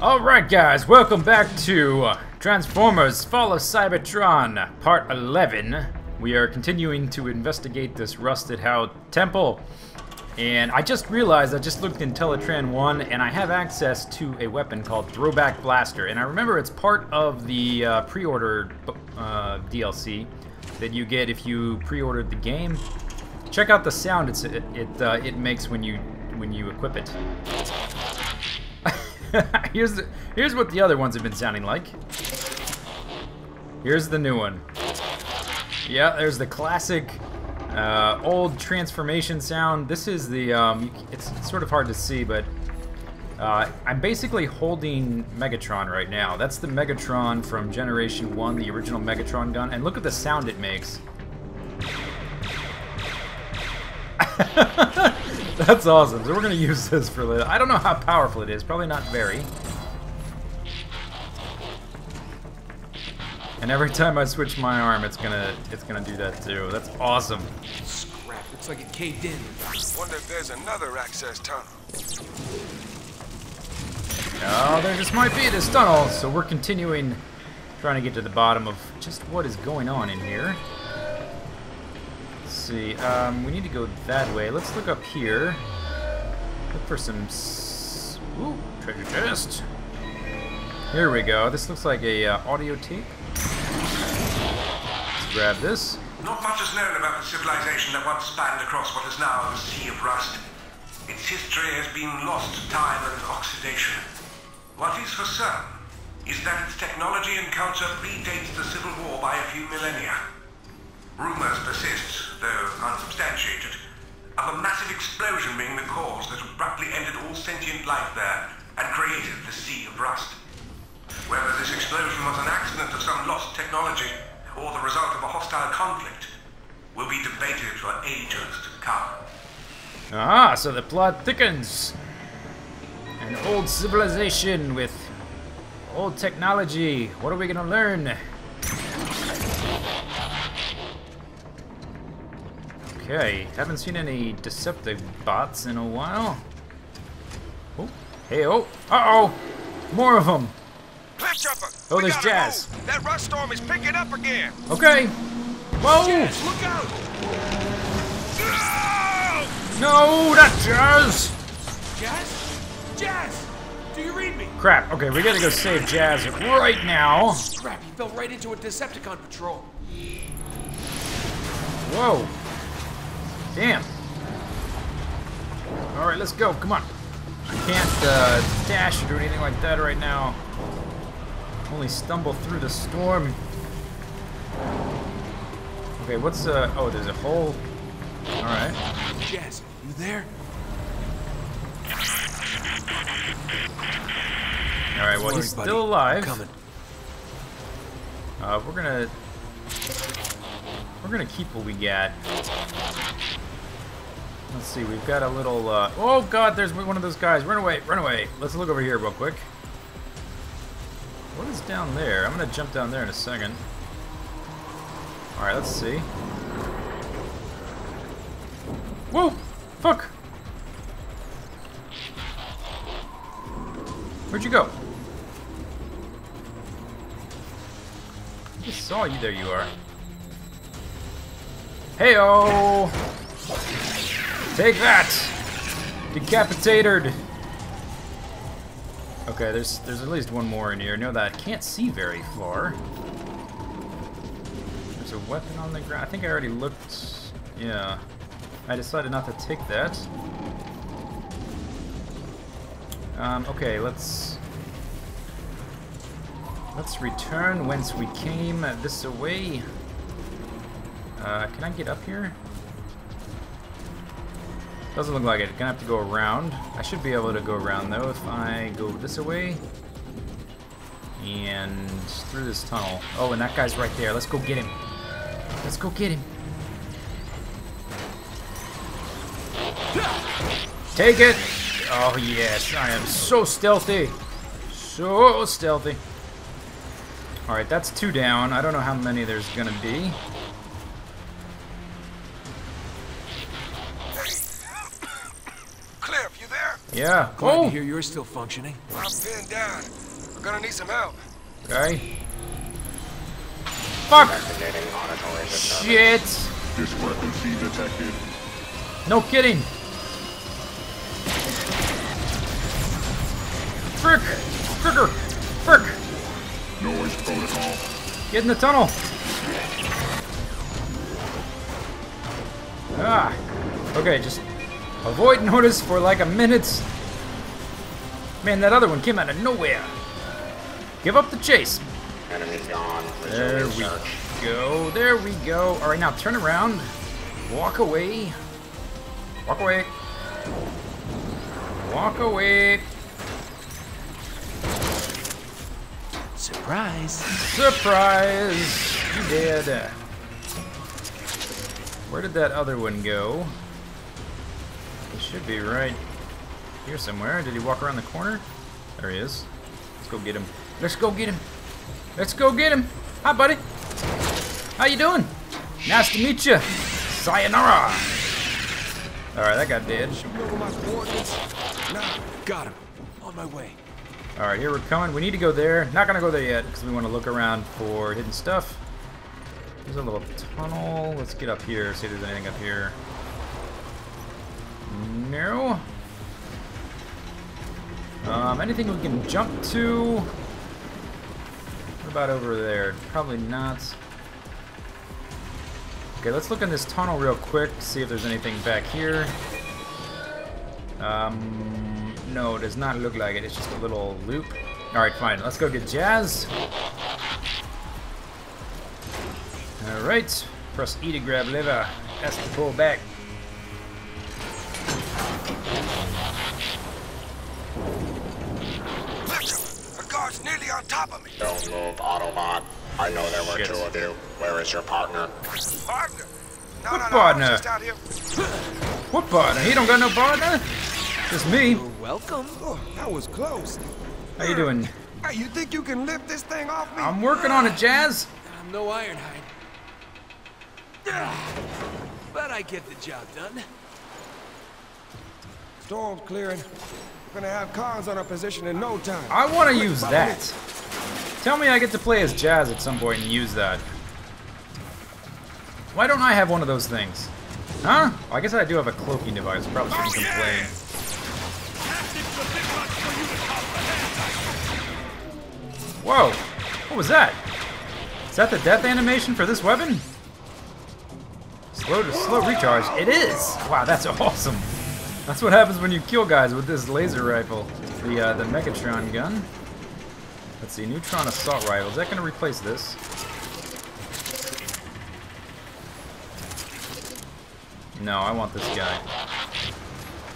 Alright guys, welcome back to Transformers Fall of Cybertron, Part 11. We are continuing to investigate this Rusted How Temple. And I just realized, I just looked in Teletran 1, and I have access to a weapon called Throwback Blaster. And I remember it's part of the uh, pre-order uh, DLC that you get if you pre-ordered the game. Check out the sound it it, uh, it makes when you when you equip it. here's the, here's what the other ones have been sounding like. Here's the new one. Yeah, there's the classic uh, old transformation sound. This is the um, it's, sort of hard to see, but uh, I'm basically holding Megatron right now. That's the Megatron from Generation 1, the original Megatron gun, and look at the sound it makes. That's awesome. So we're gonna use this for the. I don't know how powerful it is. Probably not very. And every time I switch my arm, it's gonna it's gonna do that too. That's awesome. Scrap. Looks like it caved in. Wonder if there's another access tunnel. Oh, there just might be this tunnel. So we're continuing trying to get to the bottom of just what is going on in here see. Um, we need to go that way. Let's look up here. Look for some... Ooh, treasure chest. Here we go. This looks like a uh, audio tape. Let's grab this. Not much is known about the civilization that once spanned across what is now the Sea of Rust. Its history has been lost to time and oxidation. What is for certain is that its technology and culture predates the Civil War by a few millennia. Rumors persist, though unsubstantiated, of a massive explosion being the cause that abruptly ended all sentient life there and created the Sea of Rust. Whether this explosion was an accident of some lost technology or the result of a hostile conflict will be debated for ages to come. Ah, so the plot thickens. An old civilization with old technology. What are we gonna learn? Okay, haven't seen any Deceptive bots in a while. Oh, hey, oh, uh-oh, more of them. Oh, there's Jazz. Move. That rust storm is picking up again. Okay. Whoa! Jazz, look out! No, not Jazz! Jazz? Jazz! Do you read me? Crap. Okay, we gotta go save Jazz right now. Crap! he fell right into a Decepticon patrol. Whoa. Damn. Alright, let's go. Come on. I can't uh, dash or do anything like that right now. Only stumble through the storm. Okay, what's uh oh there's a hole. Alright. Jazz, you there? Alright, well he's still alive. Coming. Uh we're gonna we're gonna keep what we got. Let's see, we've got a little, uh, oh god, there's one of those guys. Run away, run away. Let's look over here real quick. What is down there? I'm gonna jump down there in a second. Alright, let's see. Whoa! Fuck! Where'd you go? I just saw you. There you are. Heyo! Take that! Decapitated! Okay, there's there's at least one more in here. Know that. Can't see very far. There's a weapon on the ground. I think I already looked. Yeah. I decided not to take that. Um, okay, let's... Let's return whence we came this away. Uh, can I get up here? Doesn't look like it. Gonna have to go around. I should be able to go around though if I go this way. And through this tunnel. Oh, and that guy's right there. Let's go get him. Let's go get him. Take it! Oh yes, I am so stealthy. So stealthy. Alright, that's two down. I don't know how many there's gonna be. Yeah. Glad Oh! to hear you're still functioning. I'm pinned down. We're gonna need some help. Okay. Fuck! Shit! Discrepancy detected. No kidding! Frick! Fricker! Frick! Noise protocol. Get in the tunnel! Ah! Okay, just avoid notice for like a minute. Man, that other one came out of nowhere. Give up the chase. Enemy gone. There we go. There we go. All right, now turn around. Walk away. Walk away. Walk away. Surprise. Surprise! You did. Where did that other one go? Should be right here somewhere. Did he walk around the corner? There he is. Let's go get him. Let's go get him. Let's go get him. Hi, buddy. How you doing? Nice to meet you. Sayonara. All right, that got dead. Got him. On my way. All right, here we're coming. We need to go there. Not gonna go there yet because we want to look around for hidden stuff. There's a little tunnel. Let's get up here. See if there's anything up here. No. Um, anything we can jump to? What about over there? Probably not. Okay, let's look in this tunnel real quick. See if there's anything back here. Um, no, it does not look like it. It's just a little loop. All right, fine. Let's go get Jazz. All right. Press E to grab lever. S to pull back. Top of me. Don't move, Autobot. I know there were Shit. two of you. Where is your partner? Partner. No, What no, no. partner? Just out here. What partner? He don't got no partner. Just me. You're Welcome. Oh, that was close. How you doing? Hey, you think you can lift this thing off me? I'm working on it, Jazz. I'm no Ironhide. But I get the job done. Storm's clearing. We're gonna have cars on our position in no time. I want to use that. Tell me I get to play as Jazz at some point and use that. Why don't I have one of those things? Huh? Well, I guess I do have a cloaking device. Probably shouldn't complain. Whoa! What was that? Is that the death animation for this weapon? Slow to slow recharge. It is. Wow, that's awesome. That's what happens when you kill guys with this laser rifle, the uh, the Megatron gun. Let's see, neutron assault rifle. Is that going to replace this? No, I want this guy.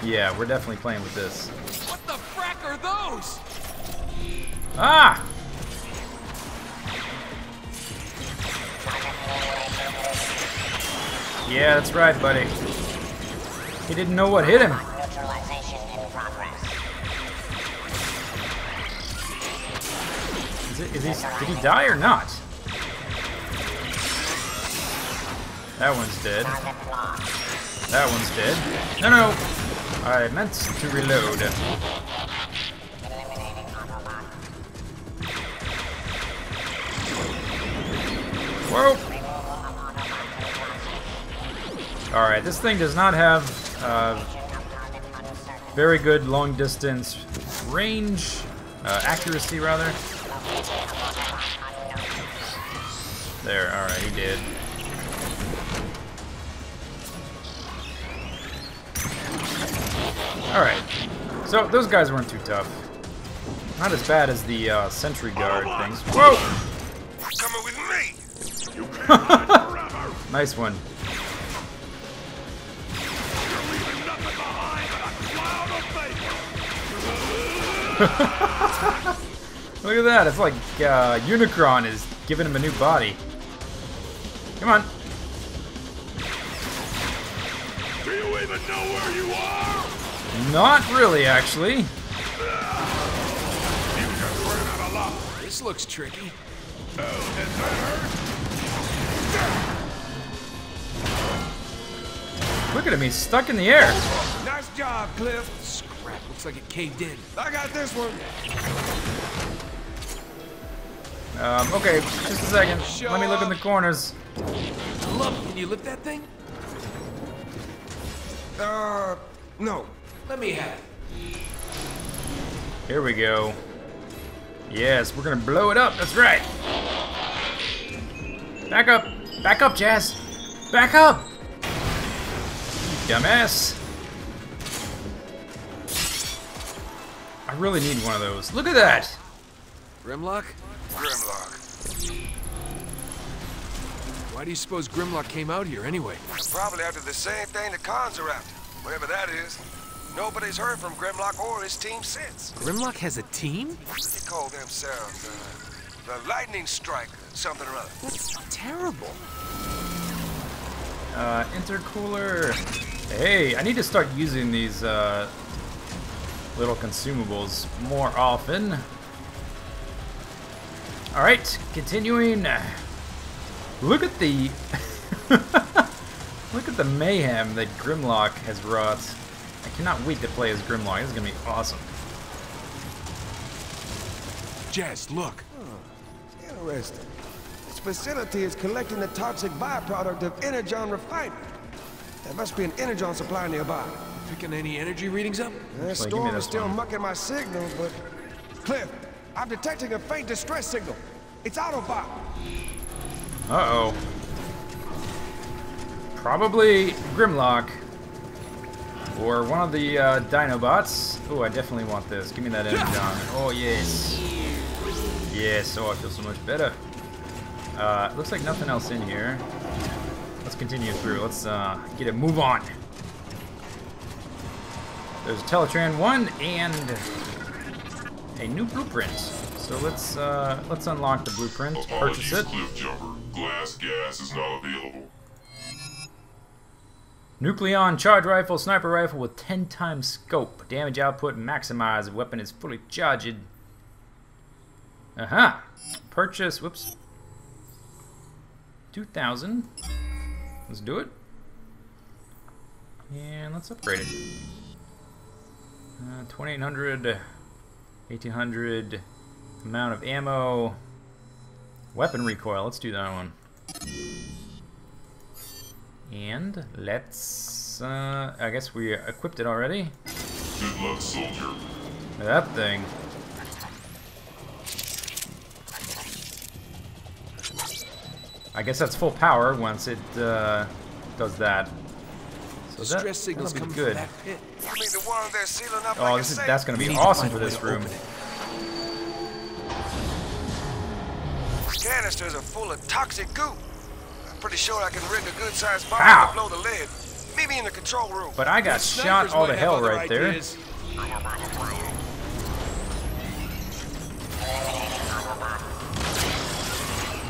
Yeah, we're definitely playing with this. What the frack are those? Ah! Yeah, that's right, buddy. He didn't know what hit him. He, did he die or not? That one's dead. That one's dead. No, no. I meant to reload. Whoa! Alright, this thing does not have uh, very good long distance range, uh, accuracy rather. There, alright, he did. Alright, so those guys weren't too tough. Not as bad as the uh, sentry guard things. Whoa! Coming with me. Nice one. Look at that, it's like uh, Unicron is giving him a new body. Come on. Do you even know where you are? Not really, actually. This looks tricky. Look at him, he's stuck in the air. Nice job, Cliff. Scrap Looks like it caved in. I got this one. Um, okay, just a second. Let me look in the corners. Look, can you lift that thing? Uh, no. Let me have it. Here we go. Yes, we're gonna blow it up. That's right. Back up. Back up, Jazz. Back up. You dumbass. I really need one of those. Look at that. Grimlock? Grimlock. Why do you suppose Grimlock came out here anyway? Probably after the same thing the cons are after. Whatever that is. Nobody's heard from Grimlock or his team since. Grimlock has a team? They call themselves, uh, the Lightning Strike, something or other. That's terrible. Uh, intercooler. Hey, I need to start using these, uh, little consumables more often. Alright, continuing. Look at the... Look at the mayhem that Grimlock has wrought. I cannot wait to play as Grimlock. This is gonna be awesome. Jazz, look. Interesting. This facility is collecting the toxic byproduct of Energon refinement. There must be an Energon supply nearby. Picking any energy readings up? The storm is still one. mucking my signal, but... Cliff, I'm detecting a faint distress signal. It's Autobot. Uh-oh. Probably Grimlock. Or one of the uh, Dinobots. Oh, I definitely want this. Give me that energon. Oh, yes. Yes, oh, I feel so much better. Uh, looks like nothing else in here. Let's continue through. Let's uh, get a move on. There's a Teletran 1 and a new blueprint. So let's uh, let's unlock the blueprint, purchase it. Glass gas is not available. Nucleon charge rifle, sniper rifle with 10 times scope. Damage output maximized. Weapon is fully charged. Uh huh. Purchase. Whoops. 2,000. Let's do it. And let's upgrade it. Uh, 2,800. 1,800. Amount of ammo. Weapon recoil. Let's do that one. And let's, uh, I guess we equipped it already. Good luck, soldier. That thing. I guess that's full power once it, uh, does that. So that, Distress signals coming good. that pit. You mean the they're sealing up Oh, like this is, that's gonna be We need to awesome for this room. Canisters are full of toxic goo. I'm pretty sure I can rig a good-sized bomb Ow. to blow the lid. Meet me in the control room. But I got shot all to hell right there.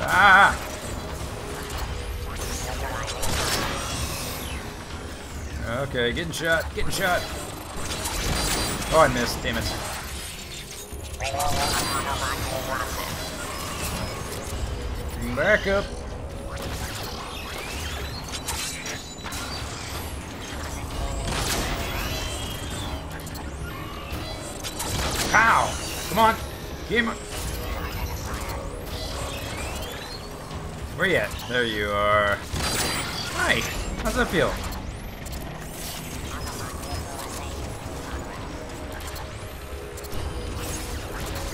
Ah! Okay, getting shot, getting shot. Oh, I missed, damn it. Back up. Pow! Come on, game on. Where you at? There you are. Hi, how's that feel?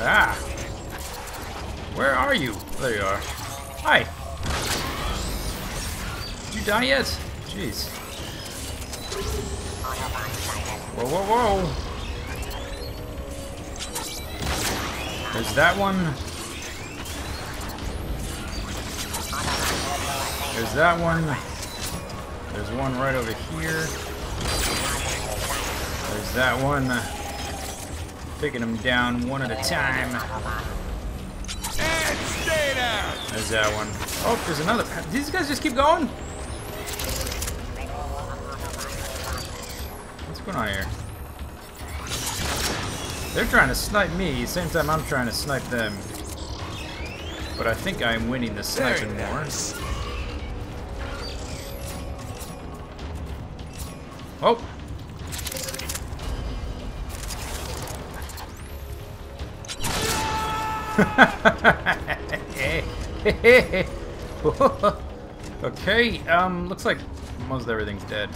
Ah! Where are you? There you are. Hi! Did you die yet? Jeez. Whoa, whoa, whoa! There's that one. There's that one. There's one right over here. There's that one. Picking them down one at a time. And stay down! There's that one. Oh, there's another. These guys just keep going? What's going on here? They're trying to snipe me, the same time I'm trying to snipe them. But I think I'm winning the sniping war. nice. Oh! okay, um, looks like most everything's dead.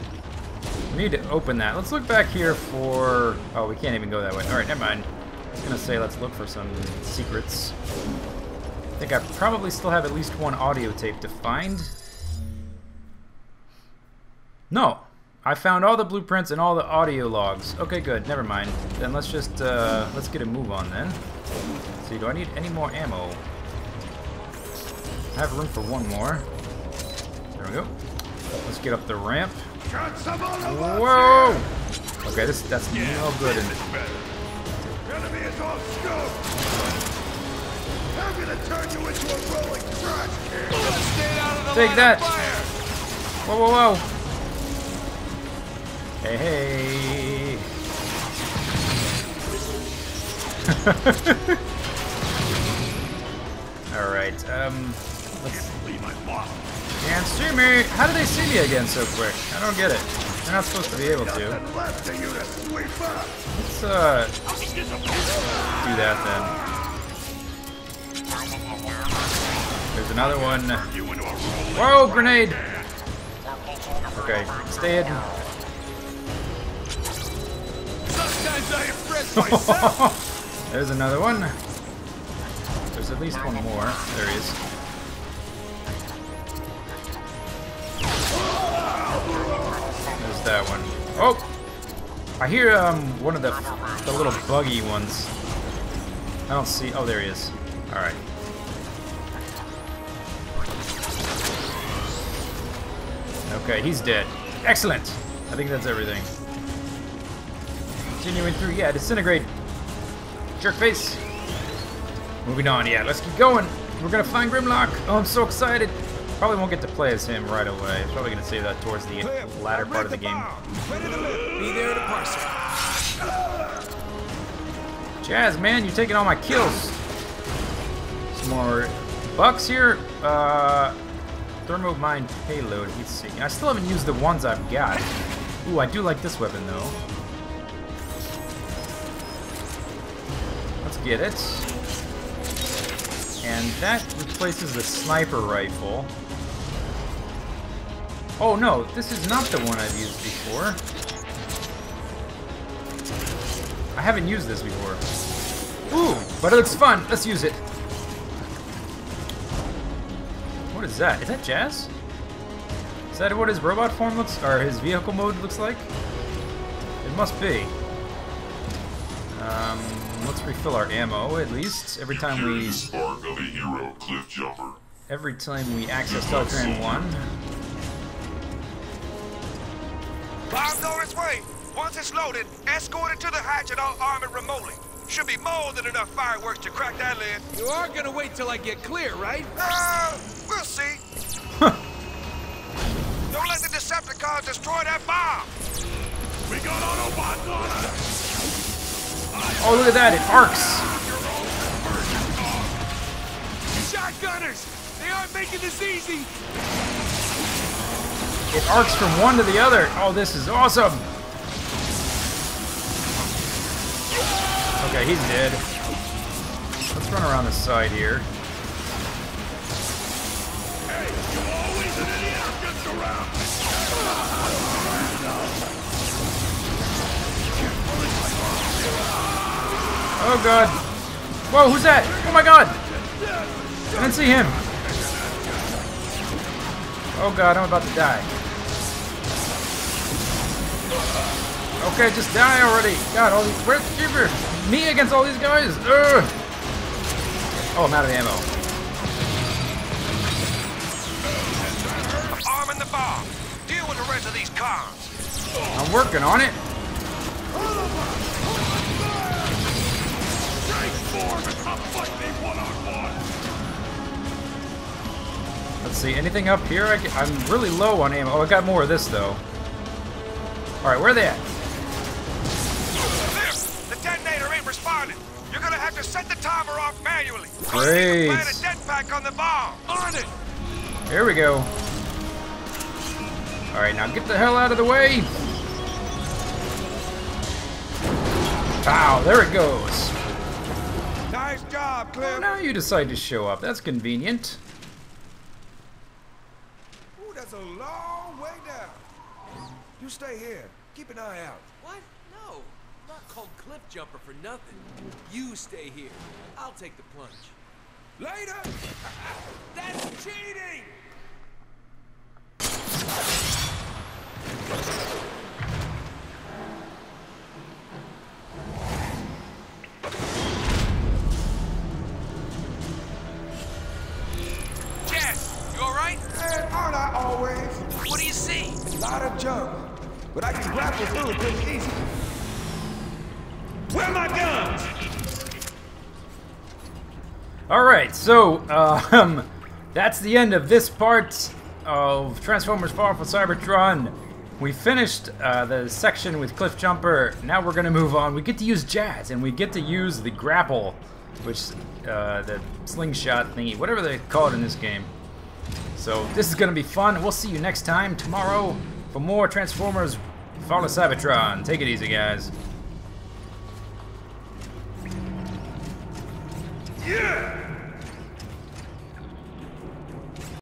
We need to open that. Let's look back here for... Oh, we can't even go that way. Alright, never mind. I was gonna say let's look for some secrets. I think I probably still have at least one audio tape to find. No! I found all the blueprints and all the audio logs. Okay, good. Never mind. Then let's just, uh, let's get a move on then. See, do I need any more ammo? I have room for one more. There we go. Let's get up the ramp. Whoa! Okay, this that's no good. In, Enemy is off scope! I'm gonna turn you into a rolling trash can! Take that. whoa, whoa, whoa! Hey, hey! All right. Um, let's Leave my boss! can't see me. How do they see me again so quick? I don't get it. They're not supposed to be able to. Nothing left of you to up! Let's uh do that then. There's another one. You into a rolling Whoa, grenade! Okay, stay hidden. Sometimes I impress myself! There's another one. There's at least one more. There he is. There's that one. Oh! I hear um one of the the little buggy ones. I don't see. Oh, there he is. All right. Okay, he's dead. Excellent. I think that's everything. Continuing through. Yeah, disintegrate. Jerk face. Moving on, yeah, let's keep going. We're gonna find Grimlock. Oh, I'm so excited. Probably won't get to play as him right away. Probably gonna save that towards the Cliff, latter part of the read game. bomb. Ready to live. Be there to parse it. Jazz, man, you're taking all my kills. Some more bucks here. Uh, thermo mine payload. Let's see. I still haven't used the ones I've got. Ooh, I do like this weapon though. Let's get it. And that replaces the sniper rifle. Oh no, this is not the one I've used before. I haven't used this before. Ooh, but it looks fun. Let's use it. What is that? Is that Jazz? Is that what his robot form looks, or his vehicle mode looks like? It must be. Um, let's refill our ammo at least every time we spark of a hero cliff jumper. every time we access Teletran One. Bomb's on its way. Once it's loaded, escort it to the hatch and I'll arm it remotely. Should be more than enough fireworks to crack that lid. You are gonna wait till I get clear, right? Uh, we'll see. Don't let the Decepticons destroy that bomb. We got Autobots on us! Oh, look at that! It arcs. Shotgunners! They aren't making this easy! It arcs from one to the other. Oh, this is awesome. Okay, he's dead. Let's run around the side here. Hey, you always an idiot gets around! Oh god. Whoa, who's that? Oh my god. I didn't see him. Oh god, I'm about to die. Okay, just die already. God, all these. Where's Keeper? Me against all these guys? Ugh. Oh, I'm out of ammo. Arming the bomb. Deal with the rest of these cons. I'm working on it. Let's see, anything up here? I am really low on ammo. Oh, I got more of this though. All right, where are they at? There! The detonator ain't responding. You're gonna have to set the timer off manually. Great. Plant a det pack on the bomb. On it! Here we go. All right, now get the hell out of the way. Pow, there it goes. Nice job, job, Cliff. Now you decide to show up. That's convenient. Ooh, that's a long way down. You stay here. Keep an eye out. What? No. I'm not called Cliff Jumper for nothing. You stay here. I'll take the plunge. Later! That's cheating! Aren't I always? What do you see? A Lot of junk. But I can grapple through it pretty easy. Where are my guns? Alright, so, um, that's the end of this part of Transformers Fall for Cybertron. We finished uh, the section with Cliff Jumper. Now we're going to move on. We get to use Jazz, and we get to use the grapple, which, uh, the slingshot thingy, whatever they call it in this game. So this is going to be fun. We'll see you next time, tomorrow, for more Transformers Fall of Cybertron. Take it easy, guys. Yeah!